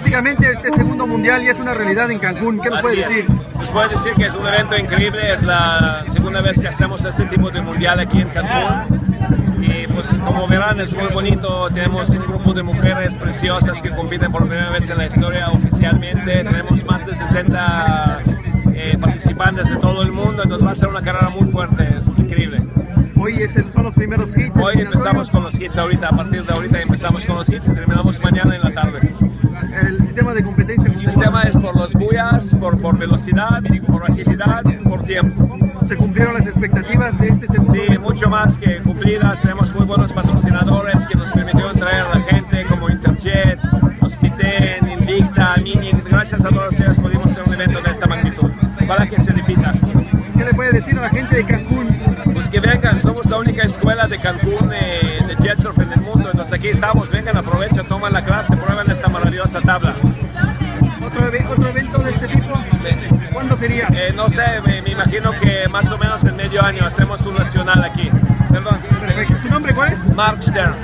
prácticamente este segundo mundial ya es una realidad en Cancún. ¿Qué nos puede decir? es. Les puedo decir que es un evento increíble, es la segunda vez que hacemos este tipo de mundial aquí en Cancún. Y pues como verán es muy bonito, tenemos un grupo de mujeres preciosas que compiten por primera vez en la historia oficialmente, tenemos más de 60 eh, participantes de todo el mundo, entonces va a ser una carrera muy fuerte, es increíble. Hoy es el- son los primeros hits. Hoy empezamos con los hits ahorita, a partir de ahorita empezamos con los hits y terminamos mañana en la tarde. Por las bullas, por, por velocidad, por agilidad, por tiempo. ¿Se cumplieron las expectativas de este segundo Sí, mucho más que cumplidas. Tenemos muy buenos patrocinadores que nos permitieron traer a la gente como Interjet, Hospiten, Invicta, Mini. Gracias a todos ellos pudimos hacer un evento de esta magnitud. Para que se repita. ¿Qué le puede decir a la gente de Cancún? Pues que vengan, somos la única escuela de Cancún eh, de jet surf en el mundo. Entonces aquí estamos, vengan, aprovechen, toman la clase, prueben esta maravillosa tabla. ¿Otro, eve- otro evento de este tipo? ¿Cuándo sería? Eh, no sé, me, me imagino que más o menos en medio año hacemos un nacional aquí. Perdón. Perfecto. ¿Su nombre cuál es? Mark Stern.